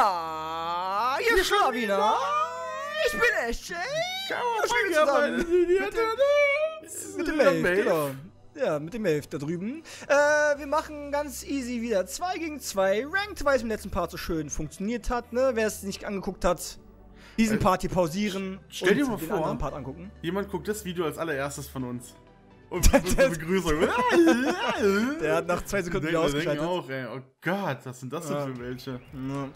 Ja, hier ist Schlawiner. Ich bin SJ. zusammen. Mit dem Wave, genau. Ja, mit dem Wave da drüben. Äh, wir machen ganz easy wieder 2 gegen 2 Ranked, weil es im letzten Part so schön funktioniert hat, ne? Wer es nicht angeguckt hat, diesen Äh, Part hier pausieren stell dir mal den vor- anderen Part angucken. Jemand guckt das Video als allererstes von uns. Und unsere Begrüßung. Der hat nach zwei Sekunden wieder ausgeschaltet. auch, ey. Oh Gott, was sind das denn Ja. für welche? Ja.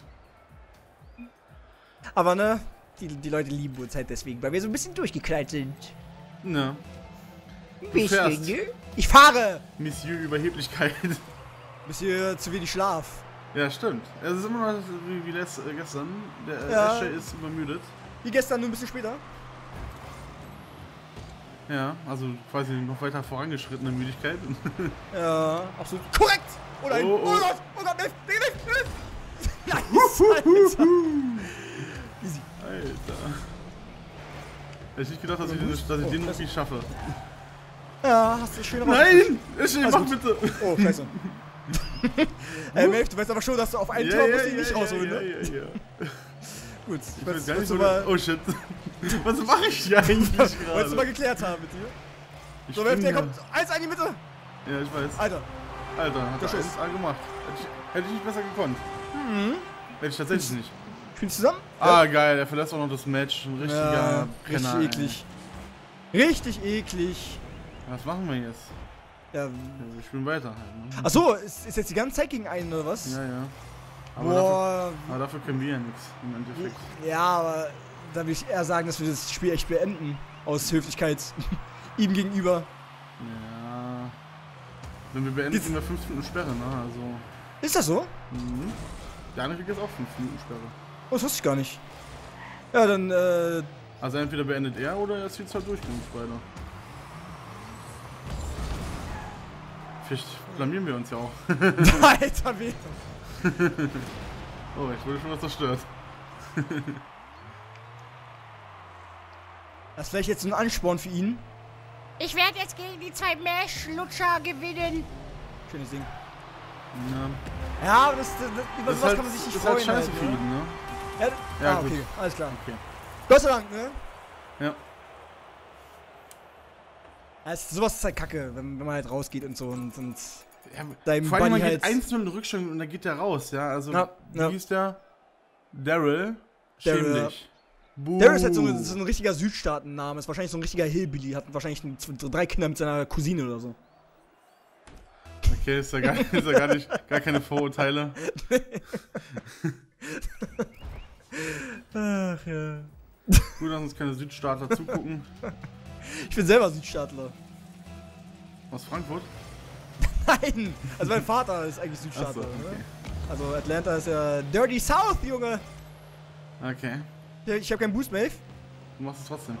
Aber ne, die, die Leute lieben uns halt deswegen, weil wir so ein bisschen durchgeknallt sind. Na, Ein bisschen, ne? Ich fahre! Monsieur Überheblichkeit. Hier zu wenig Schlaf. Ja, stimmt. Es ist immer noch wie, wie letzt, äh, gestern. Der äh, Ja. Esche ist übermüdet. Wie gestern, nur ein bisschen später. Ja, also quasi noch weiter vorangeschrittene Müdigkeit. Ja, absolut korrekt! Oh nein! Oh, Oh, oh. Gott! Oh Gott! Hilf! Hilf! Hilf! Nice, Alter! Hätte ich nicht gedacht, dass ich, den, dass ich Oh, den das- irgendwie schaffe. Ja, hast du schön Nein! Esche, Alles mach gut. bitte! Oh, scheiße. äh, Maeve, du weißt aber schon, dass du auf ein Tor musst du ihn nicht rausholen, ja, ne? ja, ja. Gut, Ich ich weiß gar nicht, du mal, Oh shit. Was mache ich hier eigentlich wolltest du mal gerade? geklärt haben mit dir? Ich So, Maeve, der kommt eins an die Mitte! Ja, ich weiß. Alter, Alter, hat er alles gemacht. Hätte ich, hätte ich nicht besser gekonnt. Mhm. Hätte ich tatsächlich nicht. Spielen zusammen? Ah, geil, er verlässt auch noch das Match. Ein richtiger ja, Penner, richtig eklig. Richtig eklig. Ey. Was machen wir jetzt? Ja. Ja, wir spielen weiter halt, ne? Achso, ist, ist jetzt die ganze Zeit gegen einen oder was? Ja, ja. Aber dafür, Boah. aber dafür können wir ja nichts im Endeffekt. Ja, aber da würde ich eher sagen, dass wir das Spiel echt beenden. Aus Höflichkeit. Ihm gegenüber. Ja. Wenn wir beenden, sind wir 5 Minuten Sperre, ne? Also. Ist das so? Mhm. Der andere kriegt jetzt auch 5 Minuten Sperre. Oh, das wusste ich gar nicht. Ja, dann, äh. Also entweder beendet er oder er zieht es halt durch mit uns beide. Vielleicht blamieren wir uns ja auch. Alter, weh. Oh, ich wurde schon was zerstört. Das ist vielleicht jetzt ein Ansporn für ihn. Ich werde jetzt gegen die zwei Mesh-Lutscher gewinnen. Schönes Ding. Ja. Ja, aber das, das, das, über Das ist sowas halt, kann man sich nicht ist halt freuen. scheiße halt, für ne? ihn, ne? Ja, Ja, ah, okay, alles klar. Okay. Gott sei Dank, ne? Ja. Es- sowas ist halt kacke, wenn, wenn man halt rausgeht und so und, und ja Deinem vor allem, man Buddy geht halt- 1-0 in Rückstand und dann geht der raus, ja? Also, Ja, wie ja. hieß der? Daryl. Schäm Daryl, dich. Ist halt so, ein- so ein richtiger Südstaatenname, ist wahrscheinlich so ein richtiger Hillbilly, hat wahrscheinlich ein, so drei Kinder mit seiner Cousine oder so. Okay, ist ja gar, ist ja gar nicht, gar keine Vorurteile. Ach ja. Gut, dass uns keine Südstaatler zugucken. Ich bin selber Südstaatler. Aus Frankfurt? Nein! Also mein Vater ist eigentlich Südstaatler. Ne? okay. Also Atlanta ist ja Dirty South, Junge! Okay. Ich habe keinen Boost, Maeve. Du machst es trotzdem.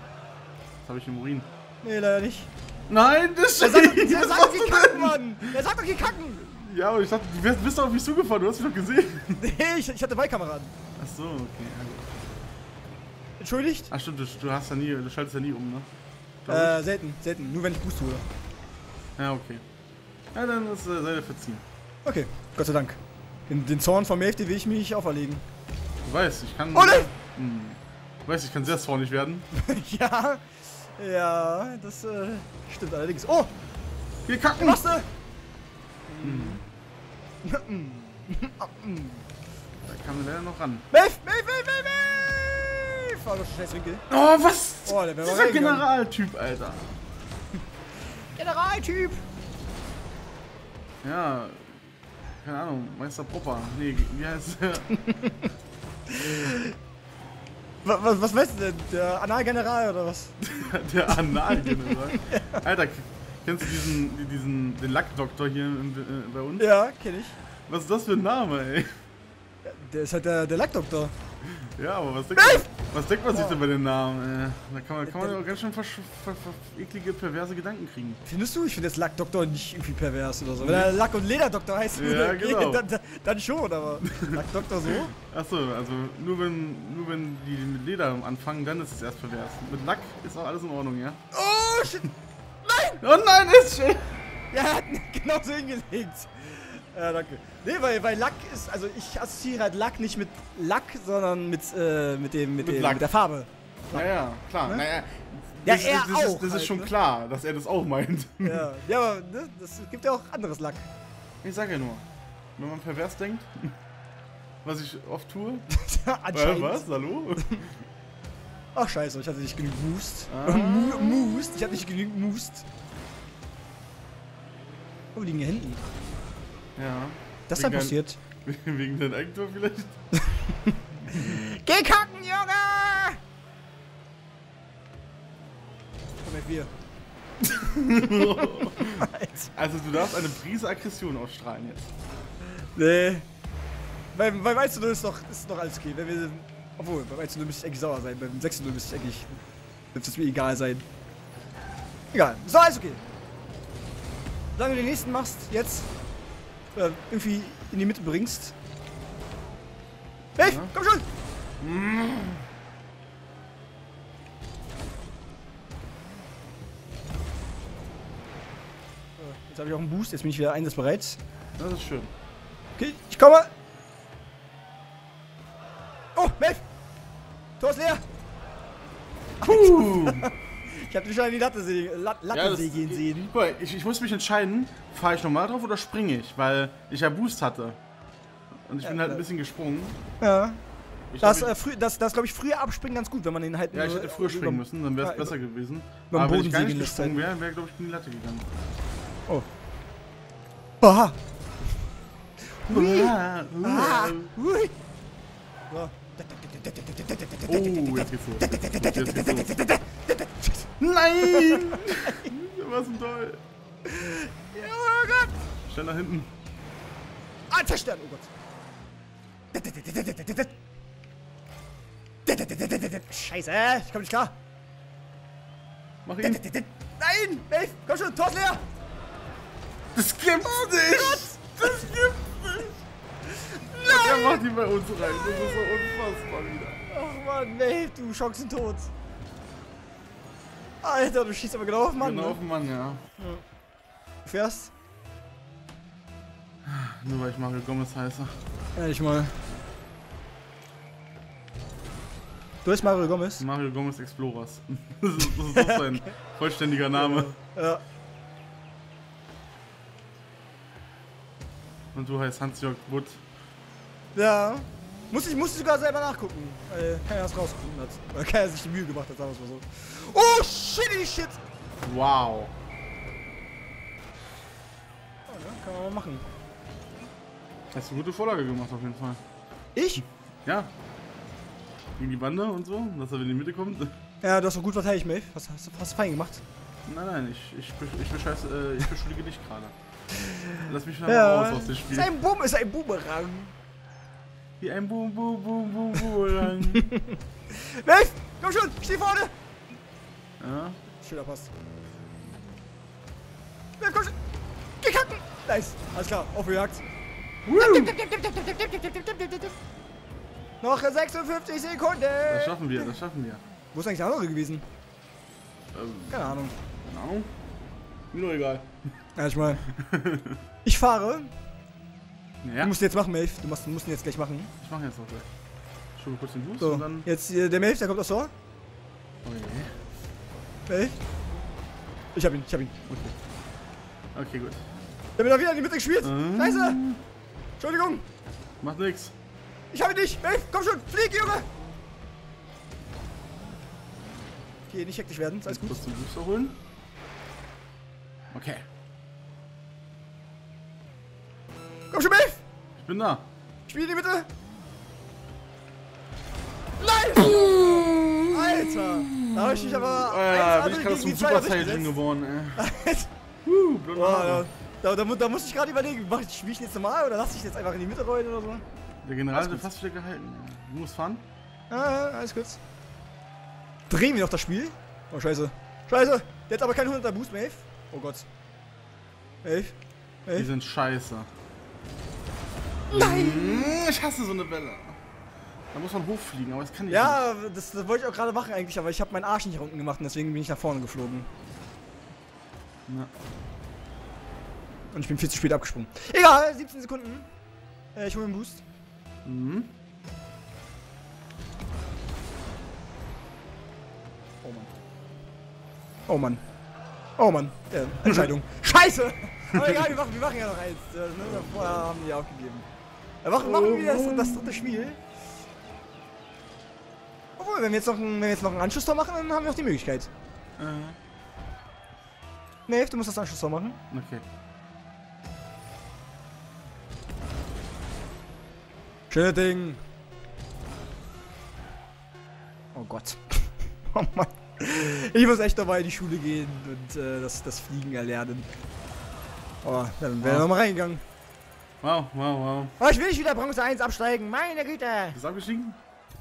Das habe ich im Urin. Nee, leider nicht. Nein, das ist er sagt doch gekacken, Mann! Er sagt doch gekacken! Ja, aber ich dachte, du bist doch auf mich zugefahren, du hast mich doch gesehen. Nee, ich, ich hatte Beikameraden. Ach so, okay. Entschuldigt? Ach stimmt, du, du hast ja nie, du schaltest ja nie um, ne? Äh, selten, selten. Nur wenn ich Boost hole. Ja, okay. Ja, dann ist äh, Seite verziehen. Okay, Gott sei Dank. Den, den Zorn von Maeve, den will ich mir nicht auferlegen. Du weißt, ich kann. Oh nein! Hm. Du weißt, ich kann sehr zornig werden. ja, ja, das äh, stimmt allerdings. Oh, Wir kacken! was du? Da kam er leider noch ran. Maeve, Maeve, Maeve, Maeve, Maeve! Fahr doch scheiß Winkel. Oh, was? Oh, der wäre Dieser. Generaltyp, Alter. Generaltyp! Ja. Keine Ahnung, Meister Popper. Nee, wie heißt der? Was, was, was weißt du denn? Der Analgeneral oder was? der Analgeneral. Alter, kennst du diesen, diesen, den Lackdoktor hier in, äh, bei uns? Ja, kenn ich. Was ist das für ein Name, ey? Der ist halt der, der Lackdoktor. Ja, aber was denkt, man, was denkt man sich denn bei den Namen? Äh, da kann man, kann man ja auch ganz schön versch- ver, ver, eklige, perverse Gedanken kriegen. Findest du? Ich finde jetzt Lackdoktor nicht irgendwie pervers oder so. Wenn er Lack- und Lederdoktor heißt, Ja, genau. dann, dann- schon, aber Lackdoktor so? Achso, also nur wenn, nur wenn die mit Leder anfangen, dann ist es erst pervers. Mit Lack ist auch alles in Ordnung, ja? Oh, shit! Oh nein, ist schön! Ja, er hat genau so hingelegt. Ja, danke. Nee, weil, weil Lack ist, also ich assoziiere halt Lack nicht mit Lack, sondern mit, äh, mit dem, mit, Mit dem, Lack. mit der Farbe. Ja, ja, klar. Ne? Naja, Ja, das, er das, das, ist, auch das halt, ist schon ne? klar, dass er das auch meint. Ja, ja aber ne, das gibt ja auch anderes Lack. Ich sag ja nur, wenn man pervers denkt, was ich oft tue. Äh, Anscheinend. was? Hallo? Ach scheiße, ich hatte nicht genug Must. Ah. Mu Must? Ich hatte nicht genug Must. Oh, die liegen hier hinten. Ja. Das ist dann dein- passiert. Wegen deinem Eigentor vielleicht? Geh kacken, Junge! Komm mit Bier. Also du darfst eine Prise Aggression ausstrahlen jetzt. Nee. Weil, weil weißt du, ist doch, ist doch alles okay. Wenn wir, obwohl, bei weißt du, müsste ich eigentlich sauer sein. Beim 6 0 müsste ich eigentlich. Dürfte es mir egal sein. Egal. So, alles okay. Solange du den nächsten machst, jetzt. Oder irgendwie in die Mitte bringst. Hey, Ja. komm schon! So, Jetzt habe ich auch einen Boost, jetzt bin ich wieder einsatzbereit. Das ist schön. Okay, ich komme! Oh, Melf! Tor ist leer! Puh. Ich hab dich an die Latte, see, Lat Ja, Latte das- gehen sehen. Guck mal, ich, ich muss mich entscheiden, fahre ich normal drauf oder springe ich, weil ich ja Boost hatte. Und ich bin Ja, halt ja. ein bisschen gesprungen. Ja. Ich Das, glaub, äh, früh, das, das glaube ich, früher abspringen ganz gut, wenn man den halt ich, ja, ich hätte früher über- springen müssen, dann wäre es ja, besser gewesen. über den Aber wenn ich gar nicht gesprungen halt. wäre, wäre glaube ich in die Latte gegangen. Aha! Ah, Ah! Hui! Oh, jetzt geht's los. Jetzt geht's los. Nein! Was denn toll. Oh Gott! Schnell nach hinten. Ah, zerstört! Oh Gott! Scheiße, ich komm nicht klar. Mach ihn. Nein! Melf, komm schon, Tor leer! Das gibt's nicht! Das gibt's nicht! Nein! Er macht ihn bei uns rein. Das ist so unfassbar wieder. Ach man, Melf, du Chancentod. Alter, du schießt aber genau auf den Mann, Genau auf ne? den Mann, ja. Du fährst? Nur weil ich Mario Gomez heiße. Ehrlich mal. Du bist Mario Gomez? Mario Gomez Explorers. Das ist, das ist auch sein vollständiger Name. Ja. Und du heißt Hans-Jörg Wood. Ja. Muss ich, muss ich sogar selber nachgucken, weil keiner das rausgefunden hat. Weil keiner sich die Mühe gemacht hat, sagen wir es mal so. Oh, shitty shit! Wow. Oh, ne? Kann man mal machen. Hast du eine gute Vorlage gemacht auf jeden Fall. Ich? Ja. Gegen die Bande und so, dass er in die Mitte kommt. Ja, du hast doch gut verteidigt, Maeve. Was hast du hast du fein gemacht? Nein, nein, ich, ich, ich, bescheiße, äh, ich beschuldige dich gerade. Lass mich mal Ja. raus aus dem Ist Spiel. ein Boom, ist ein Boomerang. Wie ein Boom, Boom, Boom, Boom, Boom. Maeve, komm schon, steh vorne! ja. Schöner Pass. Maeve, komm schon! Geh kacken! Nice, alles klar, aufgejagt. Noch 56 Sekunden! Das schaffen wir, das schaffen wir. Wo ist eigentlich der andere gewesen? Ähm, Keine Ahnung. keine Ahnung. Mir doch egal. Ja, ich. Ich fahre. Ja, Du musst ihn jetzt machen, Maeve. Du musst, musst ihn jetzt gleich machen. ich mache jetzt auch gleich. Schon kurz den Boost So, und dann. jetzt äh, der Maeve, der kommt aufs Tor. Oh je. Maeve. Ich hab ihn, ich hab ihn. Okay, gut. Der wird doch wieder in die Mitte gespielt. Ähm. Scheiße. Entschuldigung. Macht nix. Ich hab ihn nicht. Maeve, komm schon. Flieg, Junge. Okay, nicht hektisch werden. Ist alles gut. Kurz den Booster holen. Okay. Bin da. Spiel in die Mitte. Nein. Alter. Da hab ich dich aber... Ah, 1-0 bin ich gerade zum die Super Saiyan geworden, ey. Uh, Haare. da, da, da, mu- da muss ich gerade überlegen, mach ich, spiel ich jetzt normal oder lass ich jetzt einfach in die Mitte rollen oder so? Der General gut. fast wieder gehalten. Du musst fahren. Ah, alles gut. Drehen wir noch das Spiel? Oh, scheiße. Scheiße! Der hat aber keinen 100er Boost, Maeve. Oh Gott. Maeve? Die Maeve? sind scheiße. Nein! Mm, Ich hasse so eine Welle. Da muss man hochfliegen, aber das kann ich nicht. Ja, das, das wollte ich auch gerade machen eigentlich, aber ich habe meinen Arsch nicht unten gemacht und deswegen bin ich nach vorne geflogen. Na. Und ich bin viel zu spät abgesprungen. Egal, 17 Sekunden. Äh, ich hole einen Boost. Mhm. Oh Mann. Oh Mann. Oh Mann. Äh, Entscheidung. Scheiße! Aber egal, wir machen, wir machen ja noch eins. Äh, ne? Vorher haben die aufgegeben. Wir machen, machen wir das, das dritte Spiel. Obwohl, wenn wir jetzt noch, ein, wenn wir jetzt noch einen Anschlusstor machen, dann haben wir auch die Möglichkeit. Äh, Nee, du musst das Anschlusstor machen. okay. Schöne Ding. Oh Gott. Oh Mann. Ich muss echt dabei in die Schule gehen und äh, das, das Fliegen erlernen. Oh, dann wäre er nochmal reingegangen. Wow, wow, wow. Oh, ich will nicht wieder Bronze 1 absteigen. Meine Güte. Bist du abgestiegen?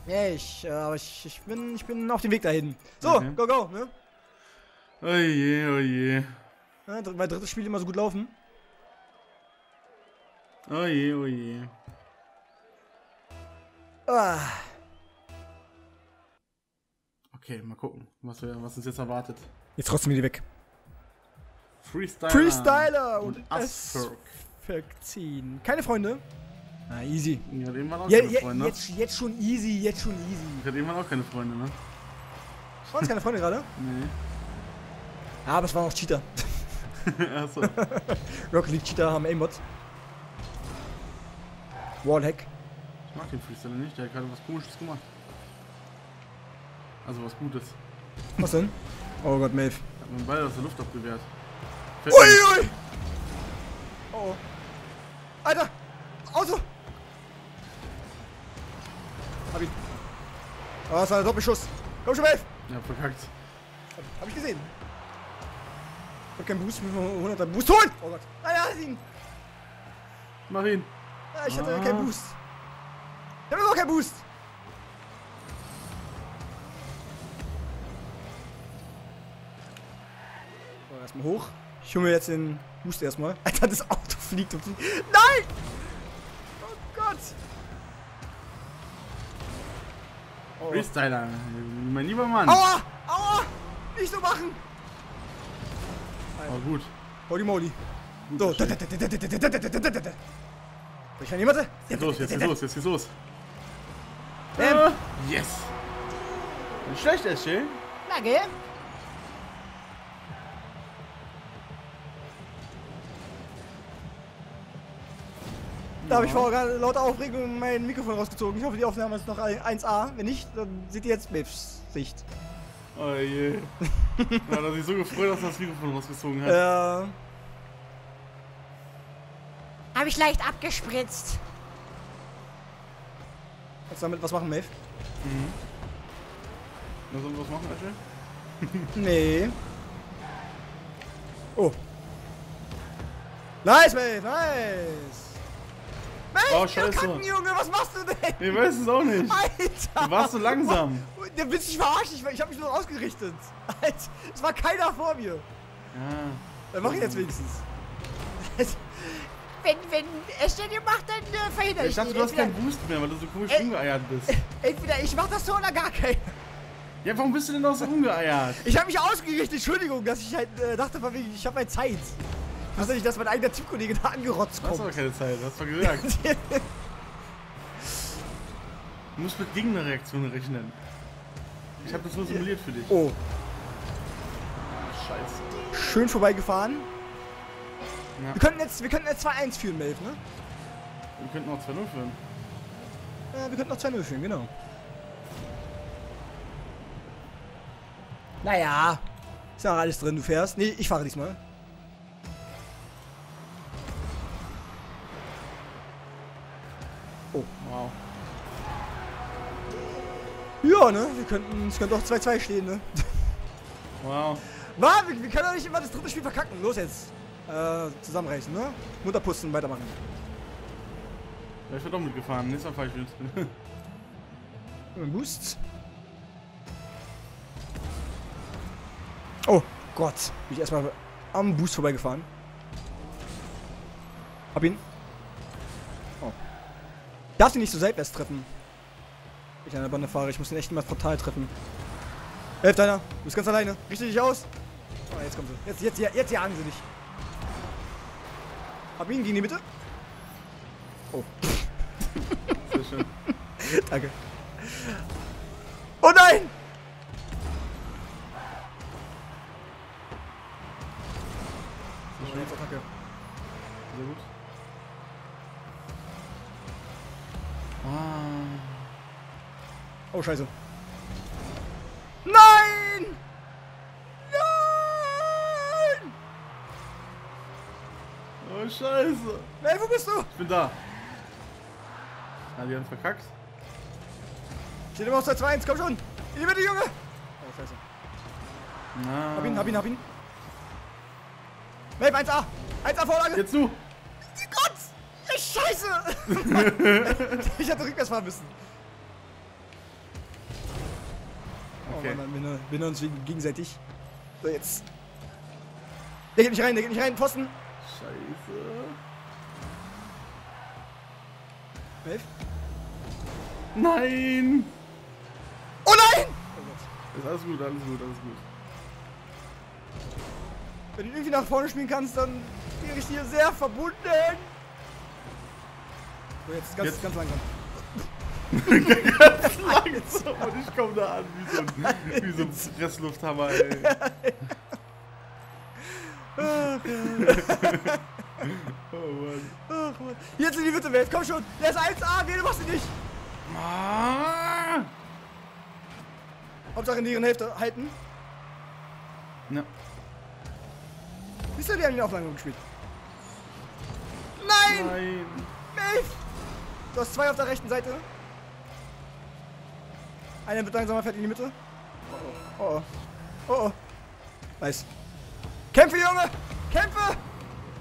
Nee, ich, äh, aber ich, ich, bin, ich bin auf dem Weg dahin. So, Okay. go, go, ne? Oh je, oh je. Ja, dr- Mein drittes Spiel immer so gut laufen. Oh je, oh je. Ah, Okay, mal gucken, was, wir, was uns jetzt erwartet. jetzt trotzdem wieder weg. Freestyler. Freestyler und, und Asperk. Verziehen. Keine Freunde. Ah, easy. Ja, dem waren auch Ja, keine ja, Freunde. jetzt, jetzt schon easy, jetzt schon easy. Ich hatte irgendwann auch keine Freunde, ne? Waren es keine Freunde gerade? Nee. Ja, aber es waren auch Cheater. Achso. Rocket League Cheater haben Aimbot. Wallhack. Ich mag den Freestyler nicht, der hat gerade was komisches gemacht. Also was Gutes. Was denn? Oh Gott, Maeve. Hat mir einen Ball aus der Luft abgewehrt. Mir- Ui, oh. Alter! Auto! Hab ihn. Oh, das war ein Doppelschuss. Komm schon, Maeve! Ja, verkackt. Hab, hab ich gesehen. Ich hab keinen Boost, ich muss mal 100er Boost holen! Oh Gott. Ah, ja, ist ihn! Mach ihn. Ja, ich hatte Ah. keinen Boost. Ich hab immer noch keinen Boost! So, erstmal hoch. Ich hole mir jetzt den Boost erstmal. Alter, das fliegt und fliegt. Nein! Oh Gott! Oh. Freestyler. Mein lieber Mann. Aua! Aua! Nicht so machen! Aber gut. Holy moly. So. das steht. Ich kann jemand? Jetzt los, jetzt geht's los, jetzt geht's los. Bam. Ah, yes. Nicht schlecht, SJ. Danke. Da habe ich vorher gerade lauter Aufregung mein Mikrofon rausgezogen. Ich hoffe, die Aufnahme ist noch 1A. Wenn nicht, dann seht ihr jetzt Maves Sicht. Oh je. Da hat er sich so gefreut, dass er das Mikrofon rausgezogen hat. Ja. Habe ich leicht abgespritzt. Kannst du damit was machen, Maeve? Na, sollen wir was machen, SJ? Nee. Oh. Nice, Maeve, nice. Oh, scheiße. Kacken, Junge, was machst du denn? Ich weiß es auch nicht. Alter. Du warst so langsam. Der willst dich verarschen, ich, ich hab mich nur ausgerichtet. Alter, es war keiner vor mir. Ja. Dann mach ich jetzt wenigstens. Wenn, wenn es dir macht, dann äh, verhindere ich, Ich dachte, du hast keinen Boost mehr, weil du so komisch rumgeeiert bist. Entweder ich mach das so oder gar keiner. Ja, warum bist du denn auch so rumgeeiert? Ich habe mich ausgerichtet, Entschuldigung, dass ich halt äh, dachte, ich habe meine Zeit. Ich wusste nicht, dass mein eigener Teamkollege da angerotzt Du hast aber kommt. keine Zeit, hast du gesagt. Du musst mit Gegnerreaktionen rechnen. Ich habe das nur simuliert für dich. oh, Scheiße. schön vorbeigefahren. Ja. Wir könnten jetzt, wir könnten jetzt 2-1 führen, Melf, ne? Wir könnten auch 2-0 führen. Ja, wir könnten noch 2-0 führen, genau. Naja, ist ja auch alles drin, du fährst. Nee, ich fahre diesmal. Ja, ne? Wir könnten, es könnte auch 2-2 stehen, ne? Wow. Was? Wir, wir können doch nicht immer das dritte Spiel verkacken. Los jetzt. Äh, zusammenreißen, ne? Munter pusten, weitermachen. Ja, ich bin doch mitgefahren. Nächstes Mal fahr ich mit. Boost. Oh Gott. Bin ich erstmal am Boost vorbeigefahren. Hab ihn. Oh. Darf ihn nicht so seitwärts treffen. Ich an der Bande fahre. Ich muss ihn echt immer frontal treffen. Helft einer. Du bist ganz alleine. Richte dich aus. Oh, jetzt kommt sie. Jetzt, jetzt, jetzt jagen sie dich. Hab ihn gegen die Mitte. Oh. Sehr schön. Danke. Oh nein! Scheiße. Nein! Nein! Oh, scheiße. Hey, wo bist du? Ich bin da. Ah, die haben verkackt. Steht immer auf 2 1 komm schon! In die Mitte, Junge! Oh, scheiße. Na. Hab ihn, hab ihn, hab ihn. Wave 1A! 1A Vorlage! Jetzt du. Gott! Scheiße! ich hätte rückwärts fahren müssen. Okay. Mann, wir behindern uns gegenseitig. So, jetzt. Der geht nicht rein, der geht nicht rein. Pfosten. Scheiße. Wave. Nein. Oh nein! Ist alles gut, alles gut, alles gut. Wenn du irgendwie nach vorne spielen kannst, dann wäre ich dir sehr verbunden. So, jetzt ganz, Jetzt. ganz langsam. Langsam und ich komme da an wie so ein, wie so ein Presslufthammer, ey. Oh Mann. Ach, Mann. Jetzt in die Mitte, Wave. Komm schon. Der ist 1A. Wähle machst du nicht. Ah. Hauptsache in deren Hälfte halten. Ja. Siehst du, die haben ihn auf langsam gespielt. Nein! Nein. Wave! Du hast zwei auf der rechten Seite. Einer wird langsamer, fährt in die Mitte. Oh oh. Oh oh. Nice. Kämpfe, Junge! Kämpfe!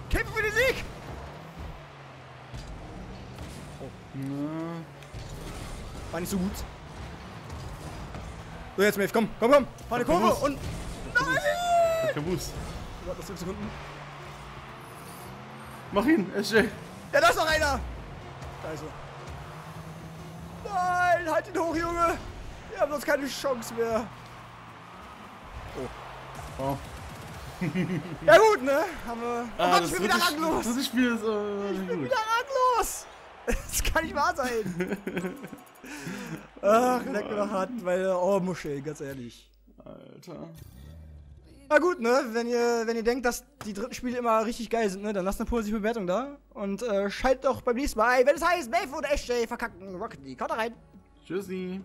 Kämpfe für den Sieg! Na. War nicht so gut. So, jetzt, Maeve, komm, komm, komm. Fahr eine Kurve und. Nein! Kabus. Warte noch 5 Sekunden. Mach ihn, SJ. Ja, da ist noch einer! Da ist er. Nein, halt ihn hoch, Junge! Wir haben sonst keine Chance mehr. Oh. Ja gut, ne? Haben wir. Oh Ah, Gott, ich bin wieder ranglos! Das Spiel ist äh, Ich bin gut. wieder ranglos! Das kann nicht wahr sein! Ach, leck mir doch Hand, meine Ohrmuschel, ganz ehrlich. Alter. Na gut, ne? Wenn ihr, wenn ihr denkt, dass die dritten Spiele immer richtig geil sind, ne? Dann lasst eine positive Bewertung da. Und äh, schaltet doch beim nächsten Mal ein, wenn es heißt, Maeve und SJ verkacken Rocket League. Haut da rein! Tschüssi.